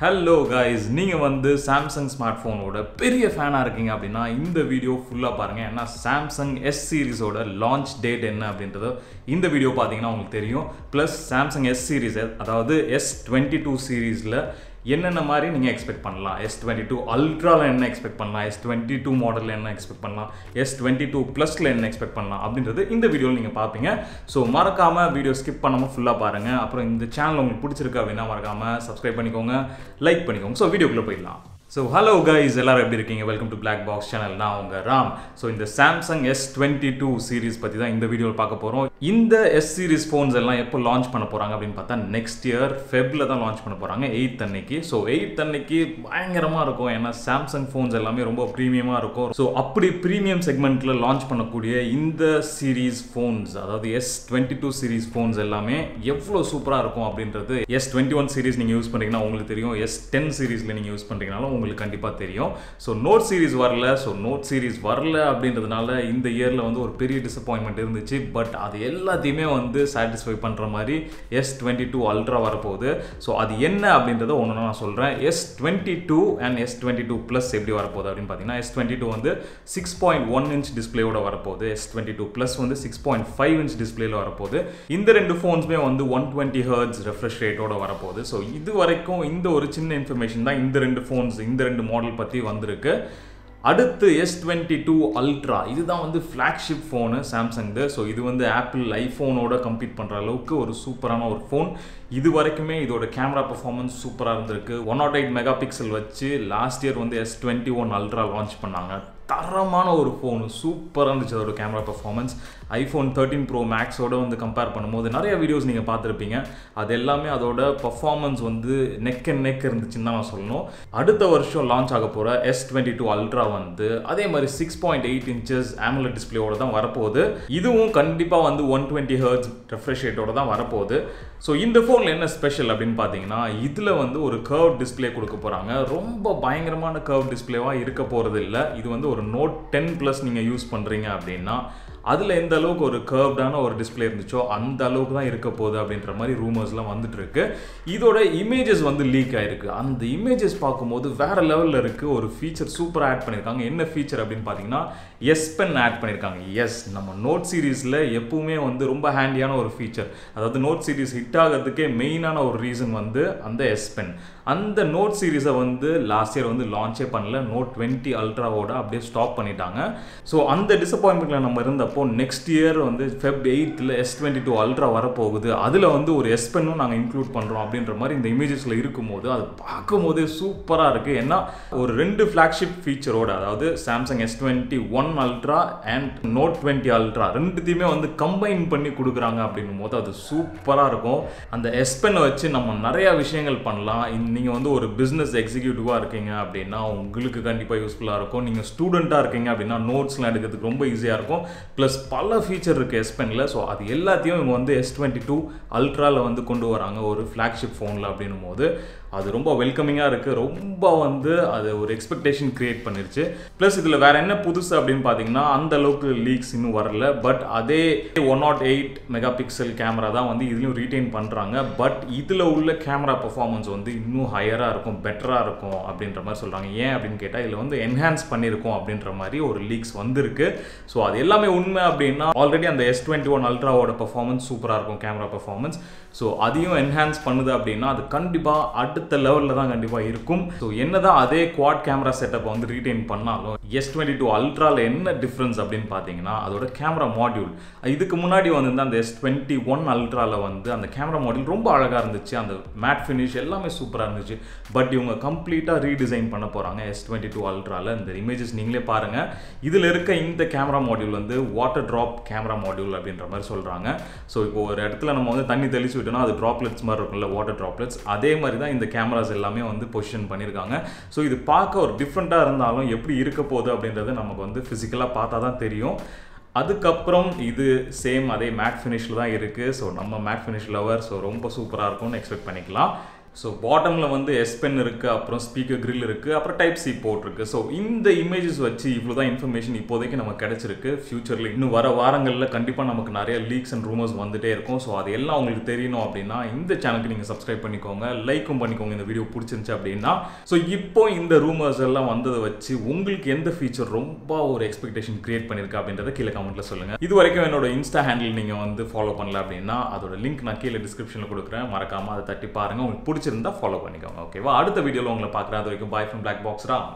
Hello guys நீங்கள் வந்து Samsung smart ஃபோனோட பெரிய ஃபேனாக இருக்கீங்க அப்படின்னா இந்த வீடியோ ஃபுல்லாக பாருங்கள் ஏன்னா சாம்சங் எஸ் சீரிஸோட லான்ச் டேட் என்ன அப்படின்றத இந்த வீடியோ பார்த்தீங்கன்னா உங்களுக்கு தெரியும். ப்ளஸ் சாம்சங் எஸ் சீரிஸ் அதாவது எஸ் டுவெண்ட்டி டூ சீரீஸில் என்னென்ன மாதிரி நீங்கள் எக்ஸ்பெக்ட் பண்ணலாம்? எஸ் டுவெண்ட்டி டூ அல்ட்ராவில் என்ன எக்ஸ்பெக்ட் பண்ணலாம்? எஸ் டுவெண்ட்டி டூ மாடலில் என்ன எக்ஸ்பெக்ட் பண்ணலாம்? எஸ் டுவெண்ட்டி டூ ப்ளஸில் என்ன எக்ஸ்பெக்ட் பண்ணலாம்? அப்படின்றது இந்த வீடியோவில் நீங்கள் பார்ப்பீங்க. ஸோ மறக்காமல் வீடியோ ஸ்கிப் பண்ணாமல் ஃபுல்லாக பாருங்கள் அப்புறம் இந்த சேனல் உங்களுக்கு பிடிச்சிருக்கு அப்படின்னா மறக்காமல் சப்ஸ்கிரைப் பண்ணிக்கோங்க லைக் பண்ணிக்கோங்க. ஸோ வீடியோக்குள்ளே போயிடலாம். ஸோ ஹலோ கைஸ் எல்லோரும் எப்படி இருக்கீங்க? Welcome to Black Box channel நான் உங்கள் ராம். ஸோ இந்த Samsung S twenty two series பற்றி தான் இந்த வீடியோவில் பார்க்க போகிறோம் இந்த எஸ் சீரிஸ் ஃபோன்ஸ் எல்லாம் எப்போ லான்ச் பண்ண போகிறாங்க அப்படின்னு பார்த்தா நெக்ஸ்ட் இயர் ஃபெப்ரில் தான் லான்ச் பண்ண போகிறாங்க எயித் அன்னைக்கு. ஸோ எயித் அன்னைக்கு பயங்கரமாக இருக்கும். ஏன்னா சாம்சங் ஃபோன்ஸ் எல்லாமே ரொம்ப ப்ரீமியமாக இருக்கும். ஸோ அப்படி ப்ரீமியம் செக்மெண்ட்டில் லான்ச் பண்ணக்கூடிய இந்த சீரீஸ் ஃபோன்ஸ் அதாவது S twenty two series phones எல்லாமே எவ்வளோ சூப்பராக இருக்கும் அப்படின்றது எஸ் டுவெண்ட்டி ஒன் சீரிஸ் நீங்கள் யூஸ் பண்ணுறீங்கன்னா உங்களுக்கு தெரியும். எஸ் டென் சீரிஸில் நீங்கள் யூஸ் பண்ணுறீங்கனாலும் உங்களுக்கு கண்டிப்பாக தெரியும். ஸோ நோட் சீரிஸ் வரல. ஸோ நோட் சீரிஸ் வரல அப்படின்றதுனால இந்த இயரில் வந்து ஒரு பெரிய டிசப்பாயின்மெண்ட் இருந்துச்சு. பட் அது எல்லாத்தையுமே வந்து சாட்டிஸ்ஃபை பண்ணுற மாதிரி எஸ் டுவெண்ட்டி டூ அல்ட்ரா வரப்போகுது. ஸோ அது என்ன அப்படின்றத ஒன்று நான் சொல்கிறேன் S twenty two and S twenty two plus எப்படி வரப்போகுது அப்படின்னு பார்த்தீங்கன்னா எஸ் டுவெண்ட்டி டூ வந்து சிக்ஸ் பாயிண்ட் ஒன் இன்ச் டிஸ்பிளேயோட வரப்போகுது. எஸ் டுவெண்ட்டி டூ ப்ளஸ் வந்து சிக்ஸ் பாயிண்ட் ஃபைவ் இன்ச் டிஸ்பிளேயில் வரப்போகுது. இந்த ரெண்டு ஃபோன்ஸுமே வந்து ஒன் டுவெண்ட்டி ஹர்ட்ஸ் ரெஃப்ரெஷ் ரேட்டோட வரப்போகுது. ஸோ இது வரைக்கும் இந்த ஒரு சின்ன இன்ஃபர்மேஷன் தான் இந்த ரெண்டு ஃபோன்ஸ் இந்த ரெண்டு மாடல் பற்றி வந்திருக்கு. அடுத்து எஸ் டுவெண்ட்டி டூ அல்ட்ரா இதுதான் வந்து ஃப்ளாக்ஷிப் ஃபோனு சாம்சங்கு ஸோ இது வந்து ஆப்பிள் ஐஃபோனோட கம்பீட் பண்ணுற அளவுக்கு ஒரு சூப்பரான ஒரு ஃபோன் இது வரைக்குமே இதோட கேமரா பர்ஃபார்மன்ஸ் சூப்பராக இருந்திருக்கு. One nought eight megapixel வச்சு லாஸ்ட் இயர் வந்து S twenty one ultra launch பண்ணாங்க. தரமான ஒரு ஃபோனு சூப்பராக இருந்துச்சு அதோட camera performance iPhone thirteen pro மேக்ஸோட வந்து கம்பேர் பண்ணும்போது நிறைய வீடியோஸ் நீங்கள் பார்த்துருப்பீங்க. அது எல்லாமே அதோட பர்ஃபார்மன்ஸ் வந்து நெக் அண்ட் நெக் இருந்துச்சுன்னு தான் நான் சொல்லணும். அடுத்த வருஷம் லான்ச் ஆக போகிற எஸ் டுவெண்ட்டி டூ அல்ட்ரா வந்து அதே மாதிரி six point eight inches AMOLED டிஸ்பிளேயோட தான் வரப்போகுது. இதுவும் கண்டிப்பாக வந்து ஒன் டுவெண்ட்டி ஹர்ட்ஸ் ரெஃப்ரெஷ் ரேட்டோட தான் வரப்போகுது. ஸோ இந்த ஃபோனில் என்ன ஸ்பெஷல் அப்படின்னு பார்த்தீங்கன்னா இதில் வந்து ஒரு கர்வ் டிஸ்பிளே கொடுக்க போகிறாங்க ரொம்ப பயங்கரமான கர்வ் டிஸ்பிளேவாக இருக்க போகிறது இல்லை இது வந்து ஒரு நோட் டென் ப்ளஸ் நீங்கள் யூஸ் பண்ணுறீங்க அப்படின்னா அதில் எந்த அளவுக்கு ஒரு கர்வ்டான ஒரு டிஸ்பிளே இருந்துச்சோ அந்த அளவுக்கு தான் இருக்க போகுது அப்படின்ற மாதிரி ரூமர்ஸ்லாம் வந்துட்டு இருக்கு இதோட இமேஜஸ் வந்து லீக் ஆயிருக்கு. அந்த இமேஜஸ் பார்க்கும்போது வேற லெவலில் இருக்கு. ஒரு ஃபீச்சர் சூப்பராக ஆட் பண்ணியிருக்காங்க என்ன ஃபீச்சர் அப்படின்னு பார்த்தீங்கன்னா எஸ் பென் ஆட் பண்ணியிருக்காங்க எஸ் நம்ம நோட் சீரீஸில் எப்பவுமே வந்து ரொம்ப ஹேண்டியான ஒரு ஃபீச்சர் அதாவது நோட் சீரீஸ் ஹிட் ஆகிறதுக்கே மெயினான ஒரு ரீசன் வந்து அந்த எஸ் பென் அந்த நோட் சீரீஸை வந்து லாஸ்ட் இயர் வந்து லான்ச்சே பண்ணல. நோட் டுவெண்ட்டி அல்ட்ராவோட அப்படியே ஸ்டாப் பண்ணிட்டாங்க. ஸோ அந்த டிசப்பாயின்மெண்ட்டில் நம்ம இருந்தப்போ நெக்ஸ்ட் இயர் வந்து ஃபெப் எயித்தில் எஸ் டுவெண்ட்டி டூ அல்ட்ரா வரப்போகுது. அதில் வந்து ஒரு எஸ் பென்னும் நாங்கள் இன்க்ளூட் பண்ணுறோம் அப்படின்ற மாதிரி இந்த இமேஜஸில் இருக்கும்போது அது பார்க்கும் போதே சூப்பராக இருக்குது ஏன்னா ஒரு ரெண்டு ஃப்ளாக்ஷிப் ஃபீச்சரோட அதாவது Samsung S twenty one ultra and note twenty ultra ரெண்டுத்தையுமே வந்து கம்பைன் பண்ணி கொடுக்குறாங்க அப்படின்னும் போது அது சூப்பராக இருக்கும். அந்த எஸ் பென்னை வச்சு நம்ம நிறையா விஷயங்கள் பண்ணலாம். நீங்கள் வந்து ஒரு பிஸ்னஸ் எக்ஸிக்யூட்டிவாக இருக்கீங்க அப்படின்னா உங்களுக்கு கண்டிப்பாக யூஸ்ஃபுல்லாக இருக்கும். நீங்கள் ஸ்டூடெண்ட்டாக இருக்கீங்க அப்படின்னா நோட்ஸ்லாம் எடுக்கிறதுக்கு ரொம்ப ஈஸியாக இருக்கும். ப்ளஸ் பல ஃபீச்சர் இருக்குது எஸ் பெனில் ஸோ அது எல்லாத்தையும் இவங்க வந்து எஸ் டுவெண்ட்டி டூ அல்ட்ராவில் வந்து கொண்டு வராங்க ஒரு ஃப்ளாக்ஷிப் ஃபோனில் அப்படின்னும் போது அது ரொம்ப வெல்கமிங்காக இருக்குது ரொம்ப வந்து அது ஒரு எக்ஸ்பெக்டேஷன் க்ரியேட் பண்ணிருச்சு. ப்ளஸ் இதில் வேறு என்ன புதுசு அப்படின்னு பார்த்தீங்கன்னா அந்த அளவுக்கு லீக்ஸ் இன்னும் வரல. பட் அதே one nought eight megapixel camera தான் வந்து இதுலேயும் ரீட்டைன் பண்ணுறாங்க பட் இதில் உள்ள கேமரா பர்ஃபார்மன்ஸ் வந்து இன்னும் ஹையராக இருக்கும் பெட்டராக இருக்கும் அப்படின்ற மாதிரி சொல்கிறாங்க ஏன் அப்படின்னு கேட்டால் இதில் வந்து என்ஹான்ஸ் பண்ணியிருக்கோம் அப்படின்ற மாதிரி ஒரு லீக்ஸ் வந்திருக்கு. ஸோ அது எல்லாமே உண்மை அப்படின்னா ஆல்ரெடி அந்த எஸ் டுவெண்ட்டி ஒன் அல்ட்ராவோட பர்ஃபார்மன்ஸ் சூப்பராக இருக்கும் கேமரா பர்ஃபார்மன்ஸ் ஸோ அதையும் என்ஹான்ஸ் பண்ணுது அப்படின்னா அது கண்டிப்பாக அடுத்த லெவலில் தான் கண்டிப்பாக இருக்கும். ஸோ என்னதான் அதே குவாட் கேமரா செட்டப்பை வந்து ரீட்டைன் பண்ணாலும் எஸ் டுவெண்ட்டி டூ அல்ட்ராவில் என்ன டிஃப்ரென்ஸ் அப்படின்னு பார்த்தீங்கன்னா அதோட கேமரா மாடியூல் இதுக்கு முன்னாடி வந்து அந்த எஸ் டுவெண்ட்டி ஒன் அல்ட்ராவில் வந்து அந்த கேமரா மாடியூல் ரொம்ப அழகாக இருந்துச்சு. அந்த மேட் ஃபினிஷ் எல்லாமே சூப்பராக இருந்துச்சு. பட் இவங்க கம்ப்ளீட்டாக ரீடிசைன் பண்ண போகிறாங்க எஸ் டுவெண்ட்டி டூ அல்ட்ராவில் இந்த இமேஜஸ் நீங்களே பாருங்கள் இதில் இருக்க இந்த கேமரா மாடியூல் வந்து வாட்டர் ட்ராப் கேமரா மாடியூல் அப்படின்ற மாதிரி சொல்கிறாங்க ஸோ இப்போ ஒரு இடத்துல நம்ம வந்து தண்ணி தெளிச்சு விட்டோம்னா அது ட்ராப்லெட்ஸ் மாதிரி இருக்கும்ல வாட்டர் ட்ராப்லெட்ஸ் அதே மாதிரி தான் இந்த கேமராஸ் எல்லாமே வந்து பொசிஷன் பண்ணியிருக்காங்க. ஸோ இது பார்க்க ஒரு டிஃப்ரெண்ட்டாக இருந்தாலும் எப்படி இருக்க போகுது அப்படின்றது நமக்கு வந்து ஃபிசிக்கலாக பார்த்தா தான் தெரியும். அதுக்கப்புறம் இது சேம் அதே மேட் ஃபினிஷில் தான் இருக்குது ஸோ நம்ம மேட் ஃபினிஷ் லவர் ஸோ ரொம்ப சூப்பராக இருக்கும்னு எக்ஸ்பெக்ட் பண்ணிக்கலாம். ஸோ பாட்டமில் வந்து எஸ் பென் இருக்குது அப்புறம் ஸ்பீக்கர் grill இருக்குது அப்புறம் டைப் சி போர்ட் இருக்குது ஸோ இந்த இமேஜஸ் வச்சு இவ்வளோ தான் இன்ஃபர்மேஷன் இப்போதைக்கு நமக்கு கிடச்சிருக்கு. ஃபியூச்சரில் இன்னும் வர வாரங்களில் கண்டிப்பாக நமக்கு நிறைய லீக்ஸ் அண்ட் ரூமர்ஸ் வந்துகிட்டே இருக்கும். ஸோ அது எல்லாம் உங்களுக்கு தெரியணும் அப்படின்னா இந்த சேனலுக்கு நீங்கள் சப்ஸ்கிரைப் பண்ணிக்கோங்க. லைக்கும் பண்ணிக்கோங்க. இந்த வீடியோ பிடிச்சிருந்துச்சு அப்படின்னா ஸோ இப்போ இந்த ரூமர்ஸ் எல்லாம் வந்ததை வச்சு உங்களுக்கு எந்த ஃபீச்சர் ரொம்ப ஒரு எக்ஸ்பெக்டேஷன் கிரியேட் பண்ணியிருக்கா அப்படின்றத கீழே கமெண்ட்டில் சொல்லுங்கள் இது வரைக்கும் என்னோட இன்ஸ்டா ஹேண்டில் நீங்கள் வந்து ஃபாலோ பண்ணல அப்படின்னா அதோட லிங்க் நான் கீழே டிஸ்கிரிப்ஷனில் கொடுக்குறேன். மறக்காமல் அதை தட்டி பாருங்கள் உங்களுக்கு பிடிச்சிருந்தா ஃபாலோ பண்ணிக்கோங்க ஓகேவா அடுத்த வீடியோவில் உங்களை பார்க்குறேன். அது வரைக்கும் bye from Black Box Ram.